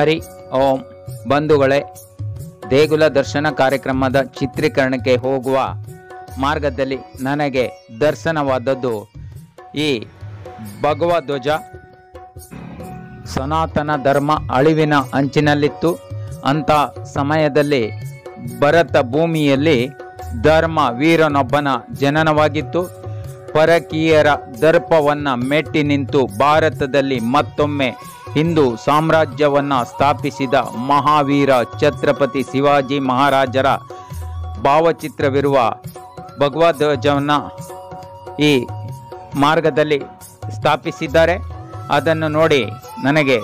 ಹರಿ ಓಂ, ಬಂಧುಗಳೇ, ದೇಗುಲ ದರ್ಶನ ಕಾರ್ಯಕ್ರಮದ ಚಿತ್ರೀಕರಣಕ್ಕೆ ಹೋಗುವ ಮಾರ್ಗದಲ್ಲಿ ನನಗೆ ದರ್ಶನವಾದದ್ದು ಈ ಭಗವಧ್ವಜ ಸನಾತನ ಧರ್ಮ ಅಳಿವಿನ ಅಂಚಿನಲ್ಲಿತ್ತು. ಅಂಥ ಸಮಯದಲ್ಲಿ ಭರತ ಭೂಮಿಯಲ್ಲಿ ಧರ್ಮ ವೀರನೊಬ್ಬನ ಜನನವಾಗಿತ್ತು. ಪರಕೀಯರ ದರ್ಪವನ್ನು ಮೆಟ್ಟಿ ನಿಂತು ಭಾರತದಲ್ಲಿ ಮತ್ತೊಮ್ಮೆ ಹಿಂದೂ ಸಾಮ್ರಾಜ್ಯವನ್ನು ಸ್ಥಾಪಿಸಿದ ಮಹಾವೀರ ಛತ್ರಪತಿ ಶಿವಾಜಿ ಮಹಾರಾಜರ ಭಾವಚಿತ್ರವಿರುವ ಭಗವಧ್ವಜವನ್ನು ಈ ಮಾರ್ಗದಲ್ಲಿ ಸ್ಥಾಪಿಸಿದ್ದಾರೆ. ಅದನ್ನು ನೋಡಿ ನನಗೆ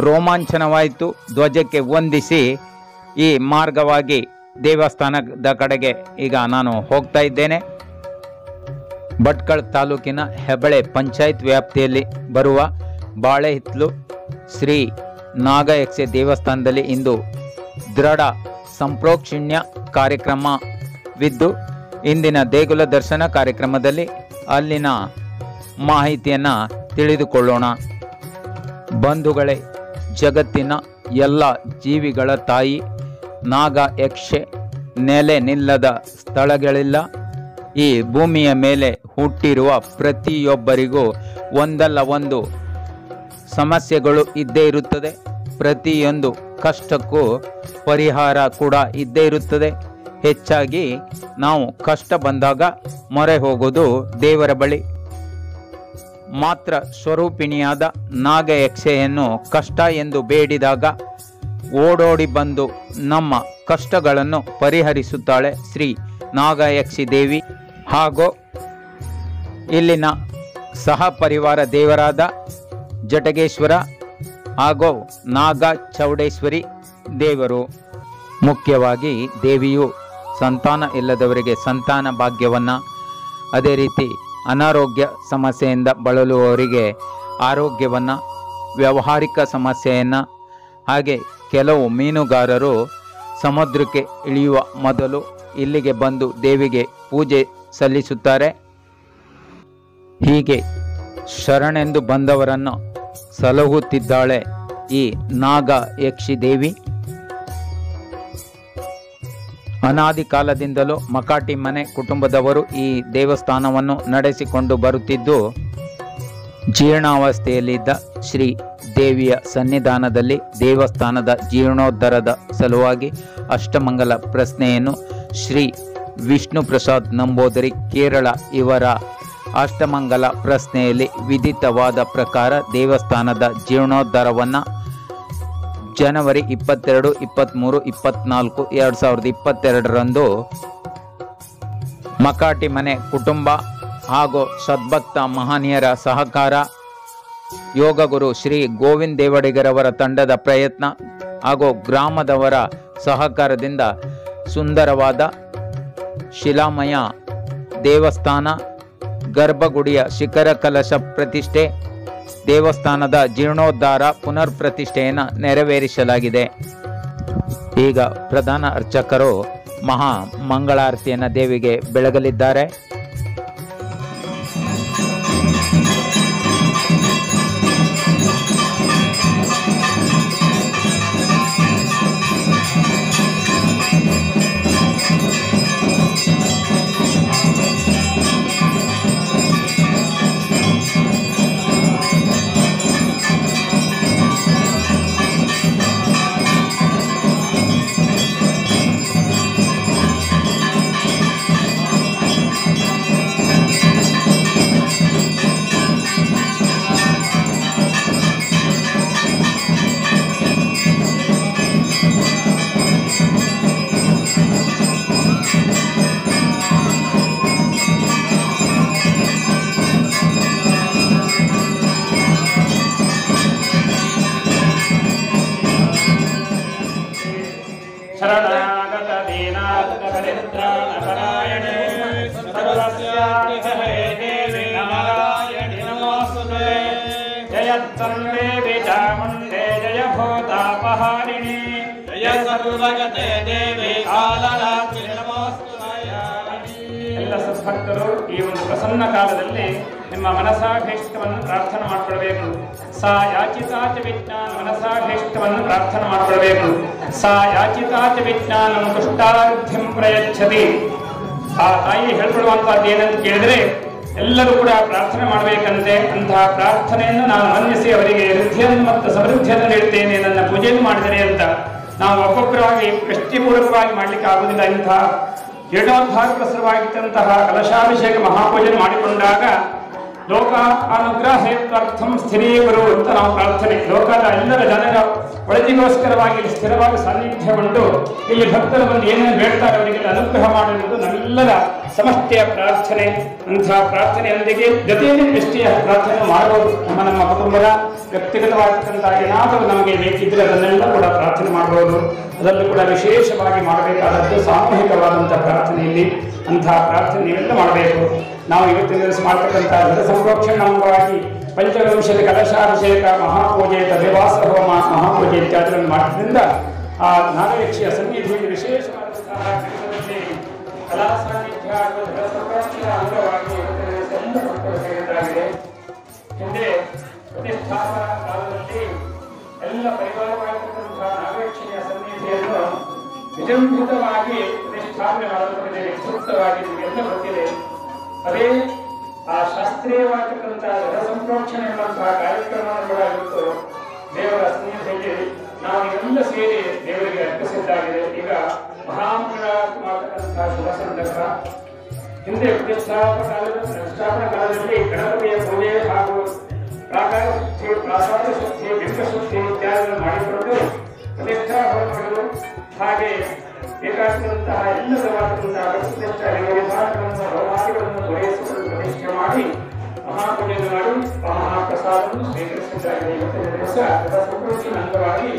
ರೋಮಾಂಚನವಾಯಿತು. ಧ್ವಜಕ್ಕೆ ವಂದಿಸಿ ಈ ಮಾರ್ಗವಾಗಿ ದೇವಸ್ಥಾನದ ಕಡೆಗೆ ಈಗ ನಾನು ಹೋಗ್ತಾ ಇದ್ದೇನೆ. ಭಟ್ಕಳ ತಾಲೂಕಿನ ಹೆಬಳೆ ಪಂಚಾಯತ್ ವ್ಯಾಪ್ತಿಯಲ್ಲಿ ಬರುವ ಬಾಳೆಹಿತ್ಲು ಶ್ರೀ ನಾಗಯಕ್ಷೆ ದೇವಸ್ಥಾನದಲ್ಲಿ ಇಂದು ದೃಢ ಸಂಪ್ರೋಕ್ಷಿಣ್ಯ ಕಾರ್ಯಕ್ರಮವಿದ್ದು ಇಂದಿನ ದೇಗುಲ ದರ್ಶನ ಕಾರ್ಯಕ್ರಮದಲ್ಲಿ ಅಲ್ಲಿನ ಮಾಹಿತಿಯನ್ನು ತಿಳಿದುಕೊಳ್ಳೋಣ. ಬಂಧುಗಳೇ, ಜಗತ್ತಿನ ಎಲ್ಲ ಜೀವಿಗಳ ತಾಯಿ ನಾಗ ಯಕ್ಷೆ ನೆಲೆ ನಿಲ್ಲದ ಸ್ಥಳಗಳಿಲ್ಲ. ಈ ಭೂಮಿಯ ಮೇಲೆ ಹುಟ್ಟಿರುವ ಪ್ರತಿಯೊಬ್ಬರಿಗೂ ಒಂದಲ್ಲ ಒಂದು ಸಮಸ್ಯೆಗಳು ಇದ್ದೇ ಇರುತ್ತದೆ. ಪ್ರತಿಯೊಂದು ಕಷ್ಟಕ್ಕೂ ಪರಿಹಾರ ಕೂಡ ಇದ್ದೇ ಇರುತ್ತದೆ. ಹೆಚ್ಚಾಗಿ ನಾವು ಕಷ್ಟ ಬಂದಾಗ ಮೊರೆ ಹೋಗೋದು ದೇವರ ಬಳಿ. ಮಾತ್ರ ಸ್ವರೂಪಿಣಿಯಾದ ನಾಗಯಕ್ಷೆಯನ್ನು ಕಷ್ಟ ಎಂದು ಬೇಡಿದಾಗ ಓಡೋಡಿ ಬಂದು ನಮ್ಮ ಕಷ್ಟಗಳನ್ನು ಪರಿಹರಿಸುತ್ತಾಳೆ ಶ್ರೀ ನಾಗಯಕ್ಷಿ ದೇವಿ. ಹಾಗೂ ಇಲ್ಲಿನ ಸಹ ಪರಿವಾರ ದೇವರಾದ ಜಟಗೇಶ್ವರ ಹಾಗೂ ನಾಗ ಚೌಡೇಶ್ವರಿ ದೇವರು. ಮುಖ್ಯವಾಗಿ ದೇವಿಯು ಸಂತಾನ ಇಲ್ಲದವರಿಗೆ ಸಂತಾನ ಭಾಗ್ಯವನ್ನು ಅದೇ ರೀತಿ ಅನಾರೋಗ್ಯ ಸಮಸ್ಯೆಯಿಂದ ಬಳಲುವವರಿಗೆ ಆರೋಗ್ಯವನ್ನು, ವ್ಯಾವಹಾರಿಕ ಸಮಸ್ಯೆಯನ್ನು ಹಾಗೆ ಕೆಲವು ಮೀನುಗಾರರು ಸಮುದ್ರಕ್ಕೆ ಇಳಿಯುವ ಮೊದಲು ಇಲ್ಲಿಗೆ ಬಂದು ದೇವಿಗೆ ಪೂಜೆ ಸಲ್ಲಿಸುತ್ತಾರೆ. ಹೀಗೆ ಶರಣೆಂದು ಬಂದವರನ್ನು ಸಲಹುತ್ತಿದ್ದಾಳೆ ಈ ನಾಗ ಯಕ್ಷಿ ದೇವಿ ಅನಾದಿ ಕಾಲದಿಂದಲೂ ಮಕಾಟಿ ಮನೆ ಕುಟುಂಬದವರು ಈ ದೇವಸ್ಥಾನವನ್ನು ನಡೆಸಿಕೊಂಡು ಬರುತ್ತಿದ್ದು, ಜೀರ್ಣಾವಸ್ಥೆಯಲ್ಲಿದ್ದ ಶ್ರೀ ದೇವಿಯ ಸನ್ನಿಧಾನದಲ್ಲಿ ದೇವಸ್ಥಾನದ ಜೀರ್ಣೋದ್ಧರದ ಸಲುವಾಗಿ ಅಷ್ಟಮಂಗಲ ಪ್ರಶ್ನೆಯನ್ನು ಶ್ರೀ ವಿಷ್ಣು ಪ್ರಸಾದ್ ನಂಬೋದರಿ ಕೇರಳ ಇವರ ಅಷ್ಟಮಂಗಲ ಪ್ರಶ್ನೆಯಲ್ಲಿ ವಿಧಿತವಾದ ಪ್ರಕಾರ ದೇವಸ್ಥಾನದ ಜೀರ್ಣೋದ್ಧಾರವನ್ನು ಜನವರಿ ಇಪ್ಪತ್ತೆರಡು ಇಪ್ಪತ್ತ್ಮೂರು ಇಪ್ಪತ್ತ್ನಾಲ್ಕು ಎರಡು ಸಾವಿರದ ಇಪ್ಪತ್ತೆರಡರಂದು ಮಕಾಟಿ ಮನೆ ಕುಟುಂಬ ಹಾಗೂ ಸದ್ಭಕ್ತ ಮಹನೀಯರ ಸಹಕಾರ ಯೋಗಗುರು ಶ್ರೀ ಗೋವಿಂದ ದೇವಡಿಗರವರ ತಂಡದ ಪ್ರಯತ್ನ ಹಾಗೂ ಗ್ರಾಮದವರ ಸಹಕಾರದಿಂದ ಸುಂದರವಾದ ಶಿಲಾಮಯ ದೇವಸ್ಥಾನ ಗರ್ಭಗುಡಿಯ ಶಿಖರ ಕಲಶ ಪ್ರತಿಷ್ಠೆ, ದೇವಸ್ಥಾನದ ಜೀರ್ಣೋದ್ಧಾರ ಪುನರ್ ಪ್ರತಿಷ್ಠೆಯನ್ನು ನೆರವೇರಿಸಲಾಗಿದೆ. ಈಗ ಪ್ರಧಾನ ಅರ್ಚಕರು ಮಹಾ ಮಂಗಳಾರತಿಯನ್ನು ದೇವಿಗೆ ಬೆಳಗಲಿದ್ದಾರೆ. ಪ್ರಸನ್ನ ಕಾಲದಲ್ಲಿ ನಿಮ್ಮ ಮನಸಾಭೀಷ್ಟವನ್ನು ಪ್ರಾರ್ಥನೆ ಮಾಡಿಕೊಳ್ಬೇಕು. ಸಾ ಯಾಚಿತಾಚ ವಿಜ್ಞಾನ ಮನಸಾಭೀಷ್ಟವನ್ನು ಪ್ರಾರ್ಥನೆ ಮಾಡಿಕೊಳ್ಬೇಕು. ಸಾ ಯಾಚಿತಾಚ ವಿಜ್ಞಾನ ತುಷ್ಟಾರ್ಥ್ಯಂ ಪ್ರಯಚ್ಛತಿ. ಆ ತಾಯಿ ಹೇಳ್ಕೊಡುವಂತಹದ್ದು ಏನಂತ ಕೇಳಿದ್ರೆ, ಎಲ್ಲರೂ ಕೂಡ ಪ್ರಾರ್ಥನೆ ಮಾಡಬೇಕಂತೆ. ಅಂತಹ ಪ್ರಾರ್ಥನೆಯನ್ನು ನಾನು ಮನ್ನಿಸಿ ಅವರಿಗೆ ವೃದ್ಧಿಯನ್ನು ಮತ್ತು ಸಮೃದ್ಧಿಯನ್ನು ನೀಡುತ್ತೇನೆ ನನ್ನ ಪೂಜೆಯನ್ನು ಮಾಡಿದರೆ ಅಂತ. ನಾವು ಒಬ್ಬೊಬ್ಬರಾಗಿ ಪೂರ್ವಕವಾಗಿ ಮಾಡಲಿಕ್ಕೆ ಆಗುವುದಿಲ್ಲ ಇಂತಹ ಜೀರ್ಣೋದ್ಧಾರ ಪ್ರಸರವಾಗಿದ್ದಂತಹ ಕಲಶಾಭಿಷೇಕ ಮಹಾಪೂಜೆ ಮಾಡಿಕೊಂಡಾಗ ಲೋಕ ಅನುಗ್ರಹ ಹೇತ್ವರ್ಥಂ ಸ್ಥಿರೀಕರು ಅಂತ ನಾವು ಪ್ರಾರ್ಥನೆ. ಲೋಕದ ಎಲ್ಲರ ಜನರ ಒಳಜಿಗೋಸ್ಕರವಾಗಿ ಸ್ಥಿರವಾಗಿ ಸಾನ್ನಿಧ್ಯಗೊಂಡು ಇಲ್ಲಿ ಭಕ್ತರು ಬಂದು ಏನೇನು ಬೇಡ್ತಾರೆ ಅವರಿಗೆ ಅನುಗ್ರಹ ಮಾಡುವುದು ನಮ್ಮೆಲ್ಲರ ಸಮಷ್ಟಿಯ ಪ್ರಾರ್ಥನೆ. ಅಂತಹ ಪ್ರಾರ್ಥನೆಯೊಂದಿಗೆ ಜೊತೆಯಲ್ಲಿ ದೃಷ್ಟಿಯ ಪ್ರಾರ್ಥನೆ ಮಾಡಬಹುದು ನಮ್ಮ ನಮ್ಮ ಕುಟುಂಬದ ವ್ಯಕ್ತಿಗತವಾಗಿರ್ತಕ್ಕಂಥ ಏನಾದರೂ ನಮಗೆ ಬೇಕಿದ್ರೆ ಅದನ್ನೆಲ್ಲ ಕೂಡ ಪ್ರಾರ್ಥನೆ ಮಾಡಬಹುದು ಅದನ್ನು ಕೂಡ ವಿಶೇಷವಾಗಿ ಮಾಡಬೇಕಾದದ್ದು ಸಾಮೂಹಿಕವಾದಂಥ ಪ್ರಾರ್ಥನೆಯಲ್ಲಿ ಅಂತಹ ಪ್ರಾರ್ಥನೆ ನೀವೆಲ್ಲ ಮಾಡಬೇಕು. ನಾವು ಇವತ್ತಿನ ದಿವಸ ಮಾಡ್ತಕ್ಕಂಥ ಧನ ಸಂರಕ್ಷಣ ಅಂಗವಾಗಿ ಪಂಚವಿಂಶದ ಕಲಶಾಭಿಷೇಕ ಮಹಾಪೂಜೆ ತದೇವಾಸ ಹೋಮ ಮಹಾಪೂಜೆ ಇತ್ಯಾದಿಗಳನ್ನು ಮಾಡೋದ್ರಿಂದ ಆ ನಾಗಯಕ್ಷಿಯ ಸನ್ನಿಧಿಯಲ್ಲಿ ವಿಶೇಷವಾದಂತಹ ಕಲಾ ಸಾನ್ನಿಧ್ಯ ಅಂಗವಾಗಿ ದಿವಸ ಹಿಂದೆ ಪ್ರತಿಷ್ಠಾಪನಾ ಕಾಲದಲ್ಲಿ ಎಲ್ಲ ಸನ್ನಿಧಿಯನ್ನು ಪ್ರತಿಷ್ಠಾಪನೆ ಮಾಡಲ್ಪಟ್ಟಿದೆ ಸೂಕ್ತವಾಗಿ ನಿಮಗೆಲ್ಲ ಗೊತ್ತಿದೆ. ಅದೇ, ಆ ಶಾಸ್ತ್ರೀಯವಾಗಿರ್ತಕ್ಕಂತಹ ಸಂಪ್ರೋಕ್ಷಣೆ ಎಂಬಂತಹ ಕಾರ್ಯಕ್ರಮವನ್ನು ಕೂಡ ಇವತ್ತು ದೇವರ ಸನ್ನಿಧಿಯಲ್ಲಿ ನಾವು ಎಲ್ಲ ಸೇರಿ ದೇವರಿಗೆ ಅರ್ಪಿಸಿದ್ದಾಗಿದೆ. ಈಗ ಮಹಾಮಂಗಳಾತ್ಮಕಂತಹ ಶುಭ ಸಂದರ್ಭ. ಹಿಂದೆ ಪ್ರತಿಷ್ಠಾಪನ ಕಾಲದ ಪ್ರತಿಷ್ಠಾಪನ ಕಾಲದಲ್ಲಿ ಗಣಪತಿಯ ಪೂಜೆ ಹಾಗೂ ಪ್ರಾಕಾರ ಶುದ್ಧಿ ಪ್ರಾಸಾದ ಶುದ್ಧಿ ಬಿಂಬ ಶುದ್ಧಿ ಇತ್ಯಾದಿಗಳನ್ನು ಮಾಡಿಕೊಂಡು ಪ್ರತಿಷ್ಠಾಪನೆ ಹೋಮಗಳು ಹಾಗೆ ಬೇಕಾದಂತಹ ಎಲ್ಲ ವಿಧವಾದಂತಹ ಪ್ರತಿಷ್ಠಾ ವಿಧಾನಗಳನ್ನು ಹೋಮಾದಿಗಳನ್ನು ದೊರೆಯಿಸಿಕೊಂಡು ಪ್ರತಿಷ್ಠೆ ಮಾಡಿ ಮಹಾಪೂಜೆಯನ್ನು ಮಾಡಿ ಮಹಾಪ್ರಸಾದವನ್ನು ಸ್ವೀಕರಿಸಿದ್ದಾಗಿದೆ ಇವತ್ತಿನ ದಿವಸ ಅದರ ಸಂಸ್ಕೃತಿಯ ಅಂಗವಾಗಿ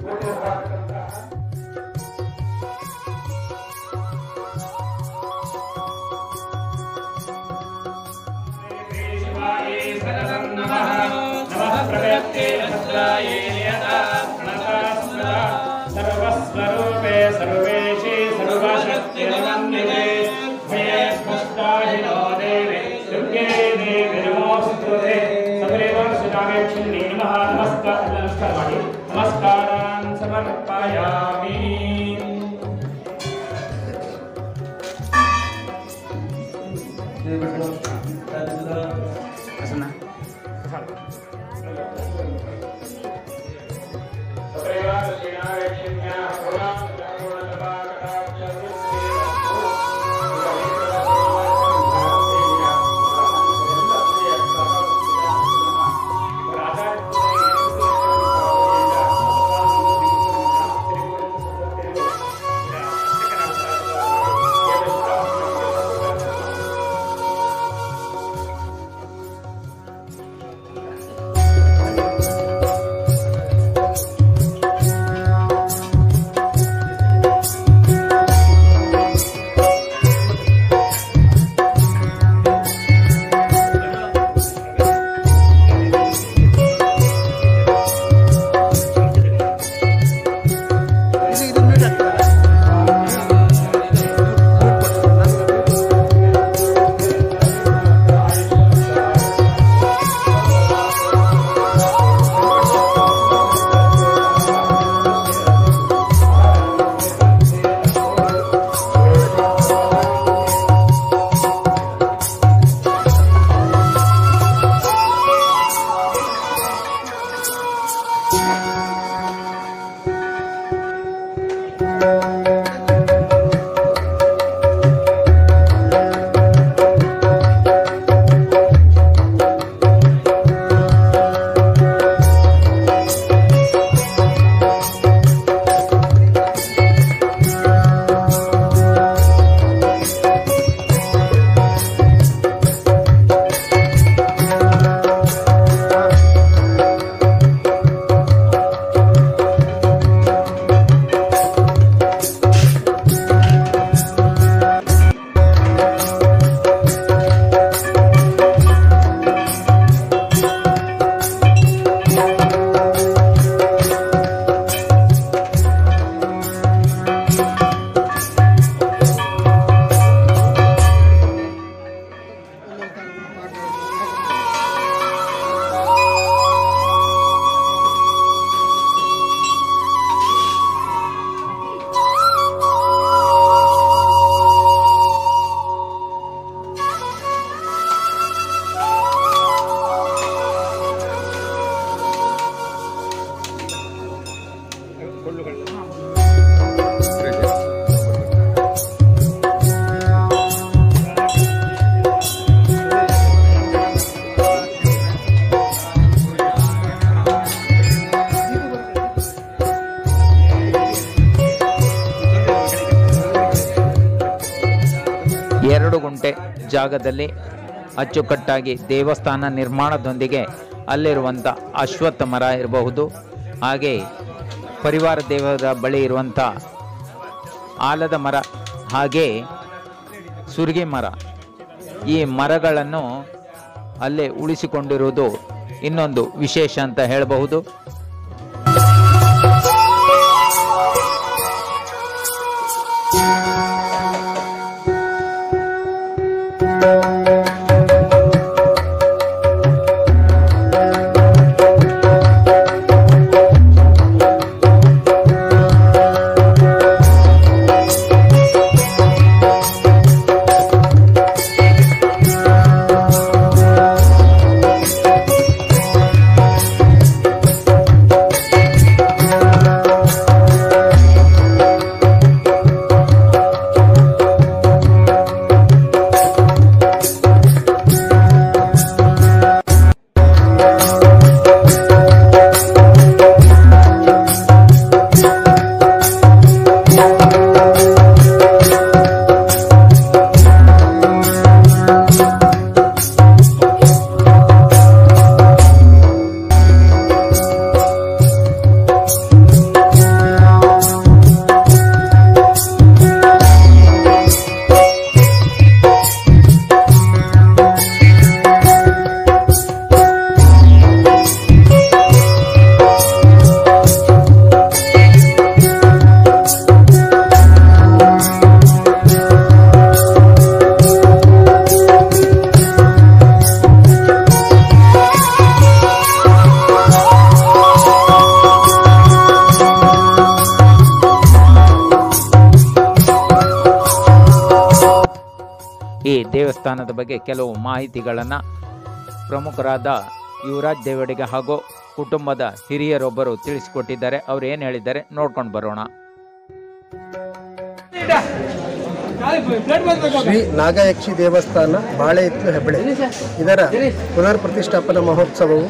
ಇವತ್ತಿನ ಭಾರತದಂತಹ सर्वस्वरूपे ಎರಡು ಜಾಗದಲ್ಲಿ ಅಚ್ಚುಕಟ್ಟಾಗಿ ದೇವಸ್ಥಾನ ನಿರ್ಮಾಣದೊಂದಿಗೆ ಅಲ್ಲಿರುವಂಥ ಅಶ್ವತ್ಥ ಮರ ಇರಬಹುದು. ಹಾಗೆ ಪರಿವಾರ ದೇವರ ಬಳಿ ಇರುವಂಥ ಆಲದ ಮರ ಹಾಗೆ ಸುರಿಗೆ ಮರ. ಈ ಮರಗಳನ್ನು ಅಲ್ಲೇ ಉಳಿಸಿಕೊಂಡಿರುವುದು ಇನ್ನೊಂದು ವಿಶೇಷ ಅಂತ ಹೇಳಬಹುದು. ದೇವಸ್ಥಾನದ ಬಗ್ಗೆ ಕೆಲವು ಮಾಹಿತಿಗಳನ್ನು ಪ್ರಮುಖರಾದ ಯುವರಾಜ್ ದೇವಡಿಗೆ ಹಾಗೂ ಕುಟುಂಬದ ಹಿರಿಯರೊಬ್ಬರು ತಿಳಿಸಿಕೊಟ್ಟಿದ್ದಾರೆ. ಅವ್ರು ಏನು ಹೇಳಿದ್ದಾರೆ ನೋಡ್ಕೊಂಡು ಬರೋಣ. ಶ್ರೀ ನಾಗಯಕ್ಷಿ ದೇವಸ್ಥಾನ ಬಾಳೆ ಎತ್ತು ಹೆಬ್ಬಳೆ. ಇದರ ಪುನರ್ ಪ್ರತಿಷ್ಠಾಪನಾ ಮಹೋತ್ಸವವು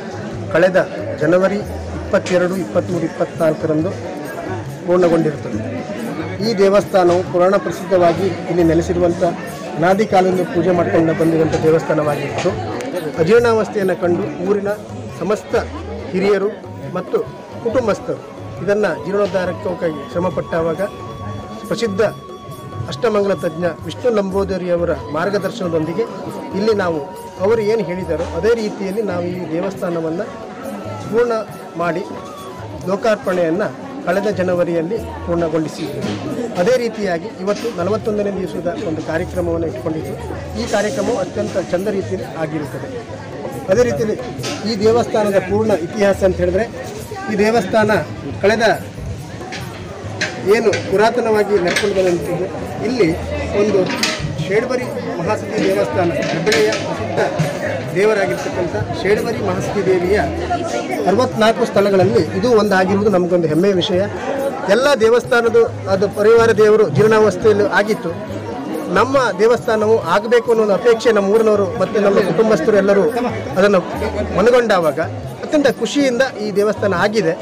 ಕಳೆದ ಜನವರಿ ಇಪ್ಪತ್ತೆರಡು ಇಪ್ಪತ್ತ್ಮೂರು ಇಪ್ಪತ್ತ್ನಾಲ್ಕರಂದು ಪೂರ್ಣಗೊಂಡಿರುತ್ತದೆ. ಈ ದೇವಸ್ಥಾನವು ಪುರಾಣ ಪ್ರಸಿದ್ಧವಾಗಿ ಇಲ್ಲಿ ನೆಲೆಸಿರುವಂಥ ಅನಾದಿ ಕಾಲದಿಂದ ಪೂಜೆ ಮಾಡ್ಕೊಂಡು ಬಂದಿರುವಂಥ ದೇವಸ್ಥಾನವಾಗಿತ್ತು. ಅಜೀರ್ಣಾವಸ್ಥೆಯನ್ನು ಕಂಡು ಊರಿನ ಸಮಸ್ತ ಹಿರಿಯರು ಮತ್ತು ಕುಟುಂಬಸ್ಥರು ಇದನ್ನು ಜೀರ್ಣೋದ್ಧಾರಕ್ಕಾಗಿ ಶ್ರಮಪಟ್ಟಾವಾಗ ಪ್ರಸಿದ್ಧ ಅಷ್ಟಮಂಗಲ ತಜ್ಞ ವಿಷ್ಣು ಲಂಬೋದರಿಯವರ ಮಾರ್ಗದರ್ಶನದೊಂದಿಗೆ ಇಲ್ಲಿ ನಾವು ಅವರು ಏನು ಹೇಳಿದಾರೋ ಅದೇ ರೀತಿಯಲ್ಲಿ ನಾವು ಈ ದೇವಸ್ಥಾನವನ್ನು ಪೂರ್ಣ ಮಾಡಿ ಲೋಕಾರ್ಪಣೆಯನ್ನು ಕಳೆದ ಜನವರಿಯಲ್ಲಿ ಪೂರ್ಣಗೊಳಿಸಿದ್ದೇವೆ ಅದೇ ರೀತಿಯಾಗಿ ಇವತ್ತು ನಲವತ್ತೊಂದನೇ ದಿವಸದ ಒಂದು ಕಾರ್ಯಕ್ರಮವನ್ನು ಇಟ್ಕೊಂಡಿದ್ದು ಈ ಕಾರ್ಯಕ್ರಮವು ಅತ್ಯಂತ ಚಂದ ರೀತಿಯಲ್ಲಿ ಆಗಿರುತ್ತದೆ. ಅದೇ ರೀತಿಯಲ್ಲಿ ಈ ದೇವಸ್ಥಾನದ ಪೂರ್ಣ ಇತಿಹಾಸ ಅಂತ ಹೇಳಿದ್ರೆ, ಈ ದೇವಸ್ಥಾನ ಕಳೆದ ಏನು ಪುರಾತನವಾಗಿ ನಡ್ಕೊಂಡು ಬಂದಂಥದ್ದು ಇಲ್ಲಿ ಒಂದು ಶೇಡ್ಬರಿ ಮಹಾಸತಿ ದೇವಸ್ಥಾನ ಹೆಬ್ಬಳೆಯ ಪ್ರಸಿದ್ಧ ದೇವರಾಗಿರ್ತಕ್ಕಂಥ ಶೇಡವರಿ ಮಹಸ್ತಿ ದೇವಿಯ ಅರವತ್ನಾಲ್ಕು ಸ್ಥಳಗಳಲ್ಲಿ ಇದು ಒಂದಾಗಿರುವುದು ನಮಗೊಂದು ಹೆಮ್ಮೆಯ ವಿಷಯ. ಎಲ್ಲ ದೇವಸ್ಥಾನದ, ಅದು ಪರಿವಾರ ದೇವರು ಜೀರ್ಣಾವಸ್ಥೆಯಲ್ಲಿ ಆಗಿತ್ತು. ನಮ್ಮ ದೇವಸ್ಥಾನವು ಆಗಬೇಕು ಅನ್ನೋ ಒಂದು ಅಪೇಕ್ಷೆ ನಮ್ಮ ಊರಿನವರು ಮತ್ತು ನಮ್ಮ ಕುಟುಂಬಸ್ಥರು ಎಲ್ಲರೂ ಅದನ್ನು ಮನಗೊಂಡಾಗ ಅತ್ಯಂತ ಖುಷಿಯಿಂದ ಈ ದೇವಸ್ಥಾನ ಆಗಿದೆ.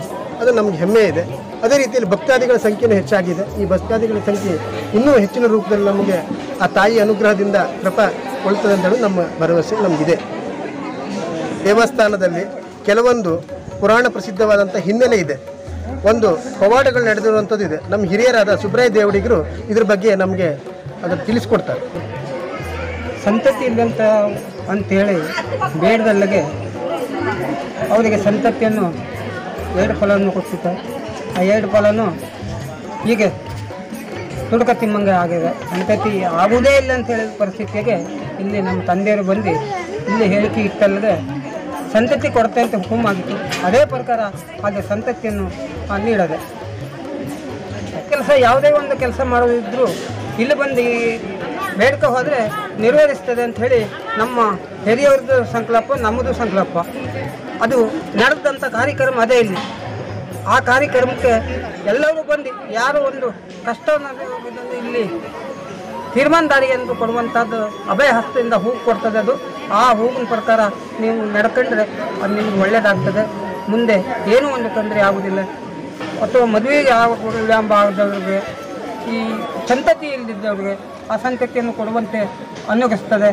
ಅದು ನಮಗೆ ಹೆಮ್ಮೆ ಇದೆ. ಅದೇ ರೀತಿಯಲ್ಲಿ ಭಕ್ತಾದಿಗಳ ಸಂಖ್ಯೆನೂ ಹೆಚ್ಚಾಗಿದೆ. ಈ ಭಕ್ತಾದಿಗಳ ಸಂಖ್ಯೆ ಇನ್ನೂ ಹೆಚ್ಚಿನ ರೂಪದಲ್ಲಿ ನಮಗೆ ಆ ತಾಯಿ ಅನುಗ್ರಹದಿಂದ ಕೃಪ ಕೊಳ್ತದೆ ಅಂತೇಳಿ ನಮ್ಮ ಭರವಸೆ ನಮಗಿದೆ. ದೇವಸ್ಥಾನದಲ್ಲಿ ಕೆಲವೊಂದು ಪುರಾಣ ಪ್ರಸಿದ್ಧವಾದಂಥ ಹಿನ್ನೆಲೆ ಇದೆ. ಒಂದು ಪವಾಡಗಳು ನಡೆದಿರುವಂಥದ್ದು ಇದೆ. ನಮ್ಮ ಹಿರಿಯರಾದ ಸುಬ್ರಾಯ ದೇವಡಿಗರು ಇದ್ರ ಬಗ್ಗೆ ನಮಗೆ ಅದನ್ನು ತಿಳಿಸ್ಕೊಡ್ತಾರೆ. ಸಂತತಿ ಇಲ್ಲಂತ ಅಂತೇಳಿ ಬೇಡದಲ್ಲಿಗೆ ಅವರಿಗೆ ಸಂತತಿಯನ್ನು ಎರಡು ಫಲವನ್ನು ಕೊಟ್ಟಿತ್ತು ಆ ಎರಡು ಫಲನು ಹೀಗೆ ತುಡುಕ ತಿಮ್ಮಂಗೆ ಆಗಿದೆ. ಸಂತತಿ ಆಗುವುದೇ ಇಲ್ಲ ಅಂತ ಹೇಳಿದ ಪರಿಸ್ಥಿತಿಗೆ ಇಲ್ಲಿ ನಮ್ಮ ತಂದೆಯರು ಬಂದು ಇಲ್ಲಿ ಹೇಳಿಕೆ ಇಟ್ಟಲ್ಲದೆ ಸಂತತಿ ಕೊಡುತ್ತೆ ಅಂತ ಹುಕುಮ್ ಆಗಿತ್ತು. ಅದೇ ಪ್ರಕಾರ ಹಾಗೆ ಸಂತತಿಯನ್ನು ನೀಡದೆ. ಕೆಲಸ ಯಾವುದೇ ಒಂದು ಕೆಲಸ ಮಾಡೋದಿದ್ರು ಇಲ್ಲಿ ಬಂದು ಬೇಡ್ಕ ಹೋದರೆ ನೆರವೇರಿಸ್ತದೆ ಅಂತ ಹೇಳಿ ನಮ್ಮ ಹಿರಿಯವ್ರದ್ದು ಸಂಕಲ್ಪ, ನಮ್ಮದು ಸಂಕಲ್ಪ. ಅದು ನಡೆದಂಥ ಕಾರ್ಯಕ್ರಮ ಅದೇ ಇಲ್ಲಿ. ಆ ಕಾರ್ಯಕ್ರಮಕ್ಕೆ ಎಲ್ಲರೂ ಬಂದು ಯಾರು ಒಂದು ಕಷ್ಟವನ್ನು ಇಲ್ಲಿ ತೀರ್ಮಾನದಾರಿ ಎಂದು ಕೊಡುವಂಥದ್ದು ಅಭಯ ಹಸ್ತದಿಂದ ಹೂ ಕೊಡ್ತದೆ ಅದು. ಆ ಹೋಗಿನ ಪ್ರಕಾರ ನೀವು ನಡ್ಕೊಂಡ್ರೆ ಅದು ನಿಮ್ಗೆ ಒಳ್ಳೆಯದಾಗ್ತದೆ ಮುಂದೆ ಏನೂ ಒಂದು ತೊಂದರೆ ಆಗುವುದಿಲ್ಲ ಅಥವಾ ಮದುವೆಗೆ ಆಗ ವಿಳಂಬ ಆದವ್ರಿಗೆ ಈ ಸಂತತಿ ಇಲ್ಲದಿದ್ದವ್ರಿಗೆ ಆ ಸಂತತಿಯನ್ನು ಕೊಡುವಂತೆ ಅನುಗಿಸ್ತದೆ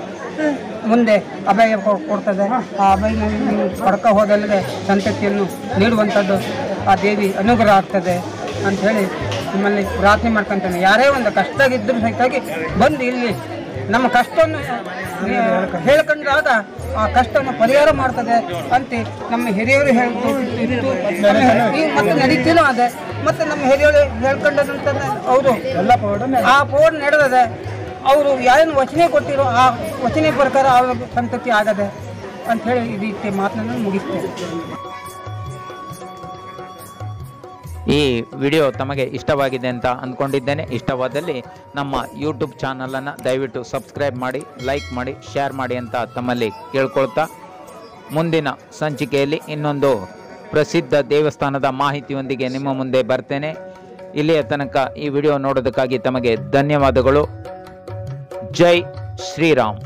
ಮುಂದೆ ಅಭಯ ಕೊಡ್ತದೆ. ಆ ಅಭಯನಲ್ಲಿ ನೀವು ಪಡ್ಕ ಹೋದಲ್ಲದೆ ಸಂತತಿಯನ್ನು ನೀಡುವಂಥದ್ದು ಆ ದೇವಿ ಅನುಗ್ರಹ ಆಗ್ತದೆ ಅಂಥೇಳಿ ನಿಮ್ಮಲ್ಲಿ ಪ್ರಾರ್ಥನೆ ಮಾಡ್ಕೊತಾನೆ. ಯಾರೇ ಒಂದು ಕಷ್ಟ ಇದ್ದರೂ ಸಹಿತಾಗಿ ಬಂದು ಇಲ್ಲಿ ನಮ್ಮ ಕಷ್ಟವನ್ನು ಹೇಳ್ಕೊಂಡ್ರಾದ ಆ ಕಷ್ಟವನ್ನು ಪರಿಹಾರ ಮಾಡ್ತದೆ ಅಂತ ನಮ್ಮ ಹಿರಿಯರು ಹೇಳ್ತು ಮತ್ತೆ ನಡೀತೀನೂ ಅದೇ. ಮತ್ತೆ ನಮ್ಮ ಹಿರಿಯರು ಹೇಳ್ಕೊಂಡದಂತ ಅವರು ಆ ಪೋಡ್ ನಡೆದದೆ. ಅವರು ಯಾರೇನು ವಚನೆ ಕೊಟ್ಟಿರೋ ಆ ವಚನೆ ಪ್ರಕಾರ ಅವ್ರ ಸಂತತಿ ಆಗದೆ ಅಂತ ಹೇಳಿ ಈ ರೀತಿ ಮಾತನ್ನು ಮುಗಿಸ್ತೇವೆ ಈ ವಿಡಿಯೋ ತಮಗೆ ಇಷ್ಟವಾಗಿದೆ ಅಂತ ಅಂದ್ಕೊಂಡಿದ್ದೇನೆ ಇಷ್ಟವಾದಲ್ಲಿ ನಮ್ಮ ಯೂಟ್ಯೂಬ್ ಚಾನಲನ್ನು ದಯವಿಟ್ಟು ಸಬ್ಸ್ಕ್ರೈಬ್ ಮಾಡಿ ಲೈಕ್ ಮಾಡಿ ಶೇರ್ ಮಾಡಿ ಅಂತ ತಮ್ಮಲ್ಲಿ ಕೇಳ್ಕೊಳ್ತಾ ಮುಂದಿನ ಸಂಚಿಕೆಯಲ್ಲಿ ಇನ್ನೊಂದು ಪ್ರಸಿದ್ಧ ದೇವಸ್ಥಾನದ ಮಾಹಿತಿಯೊಂದಿಗೆ ನಿಮ್ಮ ಮುಂದೆ ಬರ್ತೇನೆ. ಇಲ್ಲಿಯ ತನಕ ಈ ವಿಡಿಯೋ ನೋಡೋದಕ್ಕಾಗಿ ತಮಗೆ ಧನ್ಯವಾದಗಳು. ಜೈ ಶ್ರೀರಾಮ್.